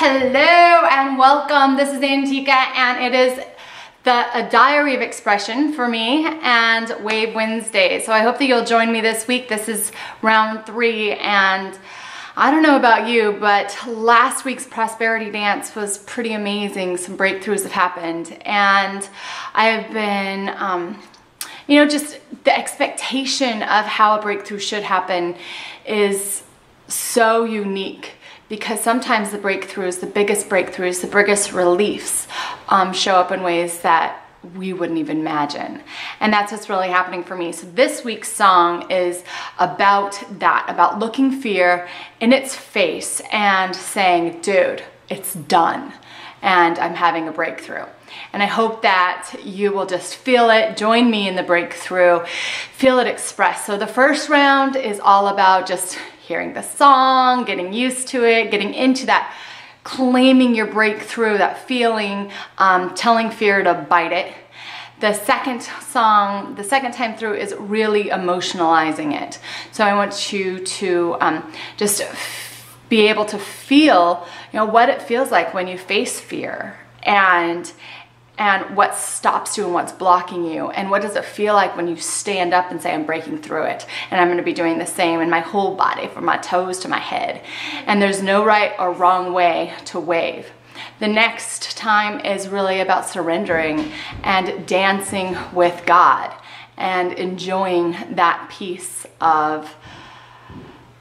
Hello and welcome. This is Antiqua and it is the a diary of expression for me and Wave Wednesday. So I hope that you'll join me this week. This is round three and I don't know about you, but last week's prosperity dance was pretty amazing. Some breakthroughs have happened and I have been, um, you know, just the expectation of how a breakthrough should happen is so unique because sometimes the breakthroughs, the biggest breakthroughs, the biggest reliefs um, show up in ways that we wouldn't even imagine. And that's what's really happening for me. So this week's song is about that, about looking fear in its face and saying, dude, it's done. And I'm having a breakthrough. And I hope that you will just feel it, join me in the breakthrough, feel it express. So the first round is all about just hearing the song, getting used to it, getting into that claiming your breakthrough, that feeling, um, telling fear to bite it. The second song, the second time through is really emotionalizing it. So I want you to um, just be able to feel, you know, what it feels like when you face fear and and what stops you and what's blocking you and what does it feel like when you stand up and say I'm breaking through it and I'm going to be doing the same in my whole body from my toes to my head. And there's no right or wrong way to wave. The next time is really about surrendering and dancing with God and enjoying that piece of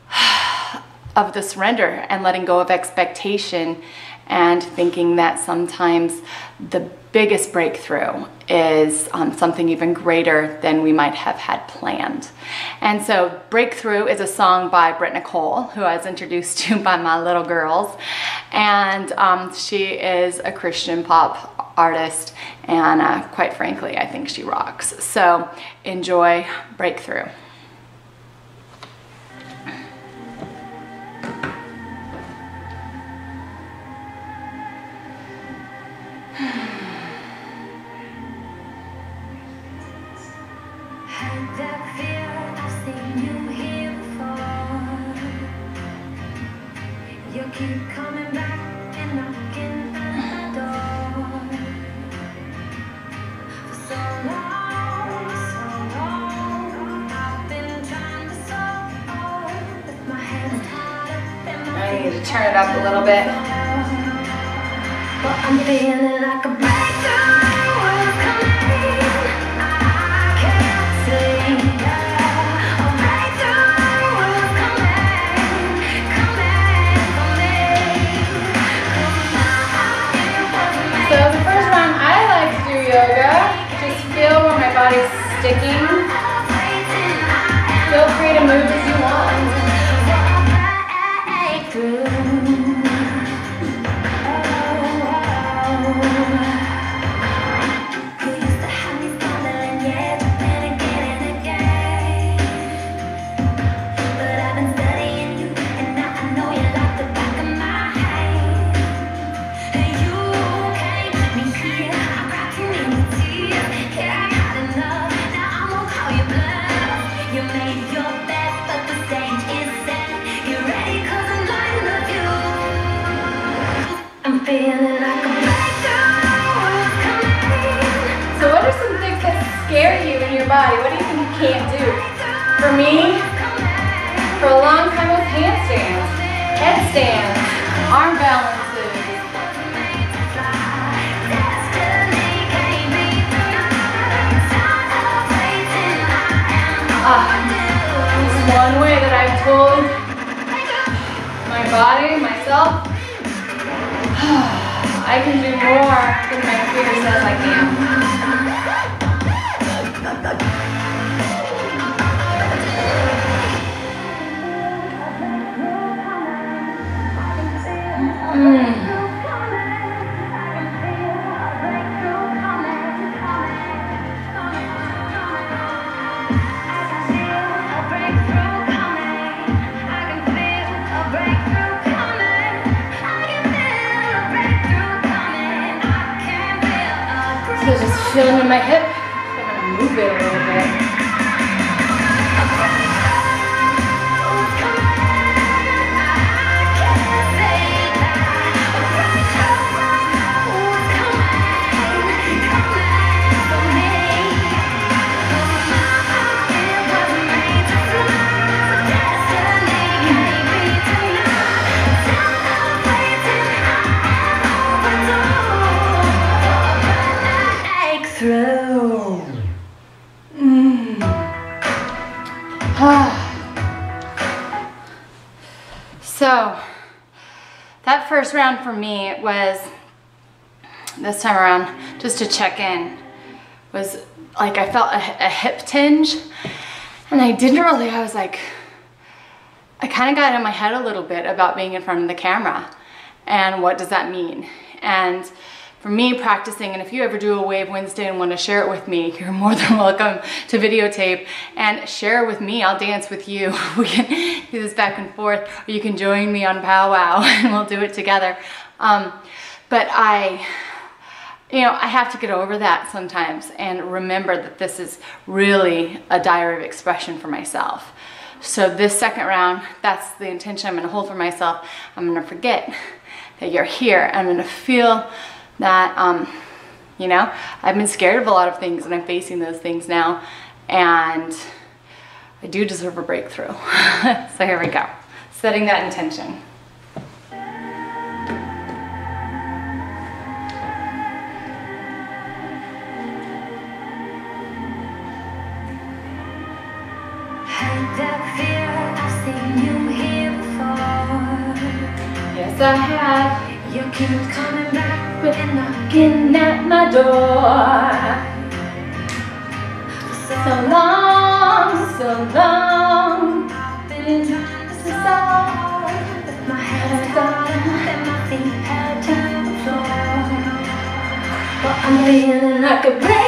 of the surrender and letting go of expectation and thinking that sometimes the biggest breakthrough is um, something even greater than we might have had planned. And so Breakthrough is a song by Britt Nicole, who I was introduced to by my little girls. And um, she is a Christian pop artist and uh, quite frankly, I think she rocks. So enjoy Breakthrough. I need to turn it up a little bit. I'm headstands, arm balances. Ah, this is one way that I've told my body, myself, I can do more than my fear says I can. Feeling so that first round for me was this time around just to check in was like I felt a, a hip tinge. And I didn't really I was like I kind of got in my head a little bit about being in front of the camera and what does that mean? And for me practicing, and if you ever do a Wave Wednesday and want to share it with me, you're more than welcome to videotape and share it with me. I'll dance with you. We can do this back and forth, or you can join me on powwow and we'll do it together. Um, but I, you know, I have to get over that sometimes and remember that this is really a diary of expression for myself. So this second round, that's the intention I'm gonna hold for myself. I'm gonna forget that you're here. I'm gonna feel that, um, you know, I've been scared of a lot of things and I'm facing those things now. And I do deserve a breakthrough. so here we go. Setting that intention. Yes, I have. You keep coming back been knocking at my door. So long, so long Been so long My head's gone and my feet had turned the floor But I'm feeling like a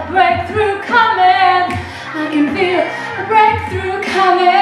a breakthrough coming. I can feel a breakthrough coming.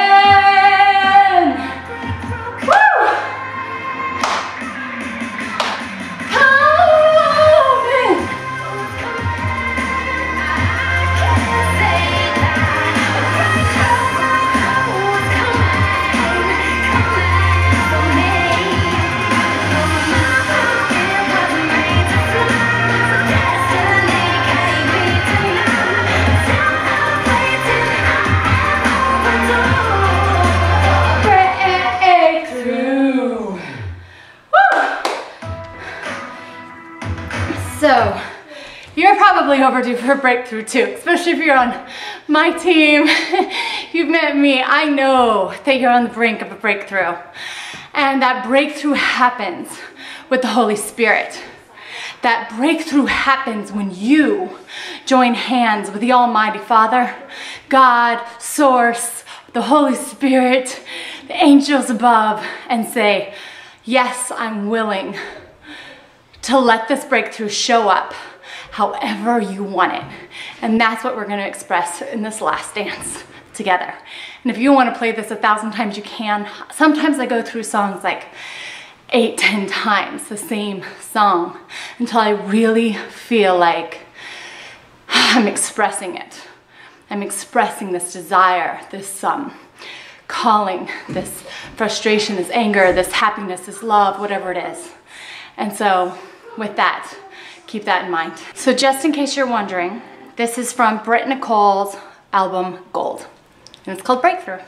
Overdue for a breakthrough too, especially if you're on my team. You've met me. I know that you're on the brink of a breakthrough. And that breakthrough happens with the Holy Spirit. That breakthrough happens when you join hands with the Almighty Father, God, Source, the Holy Spirit, the angels above, and say, Yes, I'm willing to let this breakthrough show up however you want it. And that's what we're gonna express in this last dance together. And if you wanna play this a thousand times, you can. Sometimes I go through songs like eight, ten times the same song until I really feel like I'm expressing it. I'm expressing this desire, this um, calling, this frustration, this anger, this happiness, this love, whatever it is. And so, with that, keep that in mind. So, just in case you're wondering, this is from Britt Nicole's album Gold, and it's called Breakthrough.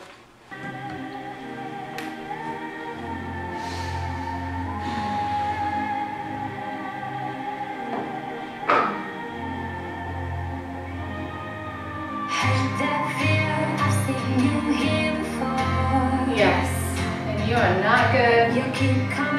Yes, and you are not good.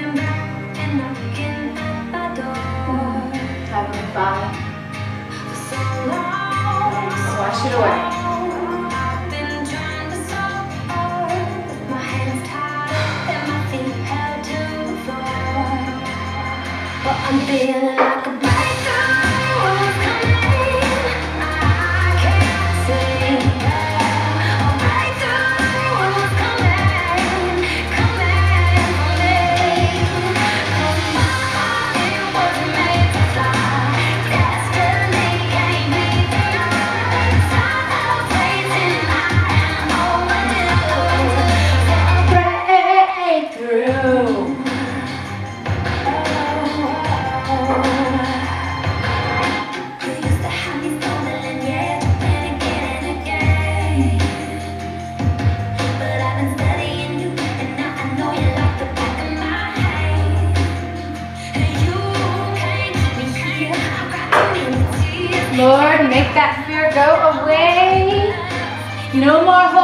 But I'm feeling like make that fear go away. No more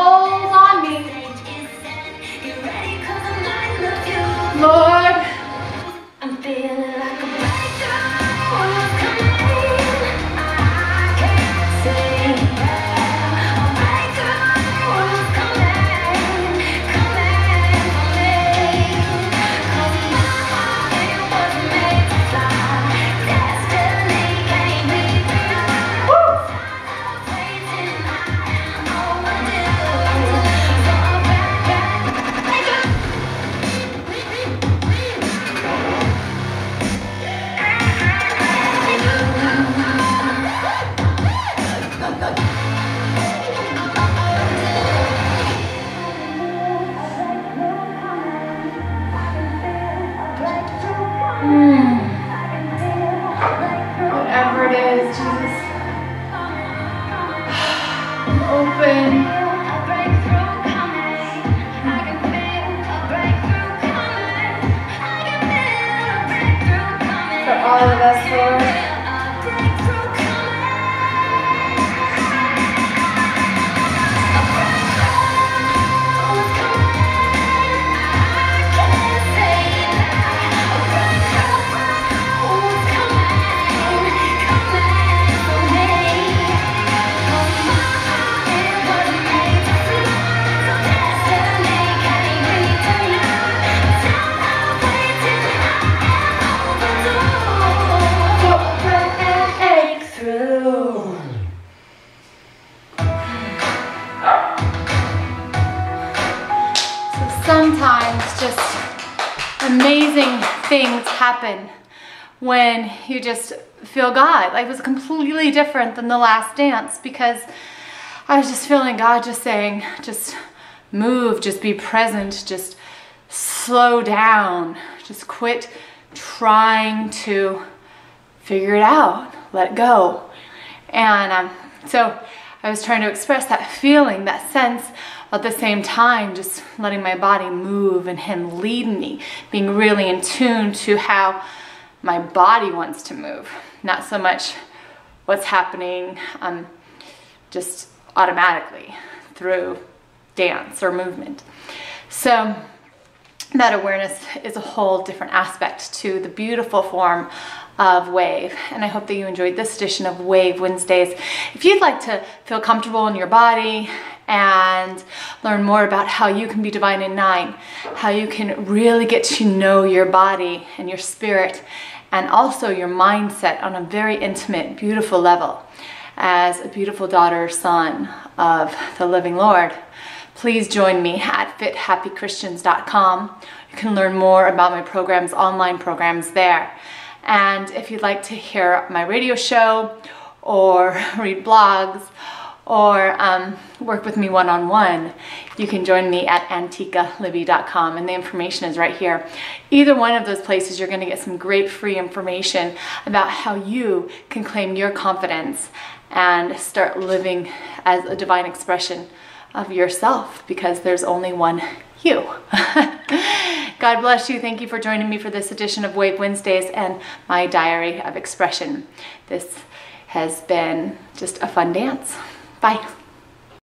amazing things happen when you just feel God. Like it was completely different than the last dance because I was just feeling God just saying, just move, just be present, just slow down, just quit trying to figure it out, let go. And um, so I was trying to express that feeling, that sense, at the same time, just letting my body move and Him lead me, being really in tune to how my body wants to move, not so much what's happening um, just automatically through dance or movement. So, that awareness is a whole different aspect to the beautiful form of Wave. And I hope that you enjoyed this edition of Wave Wednesdays. If you'd like to feel comfortable in your body and learn more about how you can be divine in nine, how you can really get to know your body and your spirit, and also your mindset on a very intimate, beautiful level as a beautiful daughter, son of the living Lord please join me at fithappychristians.com. You can learn more about my programs, online programs there. And if you'd like to hear my radio show or read blogs or um, work with me one on one, you can join me at antiqualibbey.com and the information is right here. Either one of those places, you're going to get some great free information about how you can claim your confidence and start living as a divine expression of yourself because there's only one you. God bless you. Thank you for joining me for this edition of Wave Wednesdays and my diary of expression. This has been just a fun dance. Bye.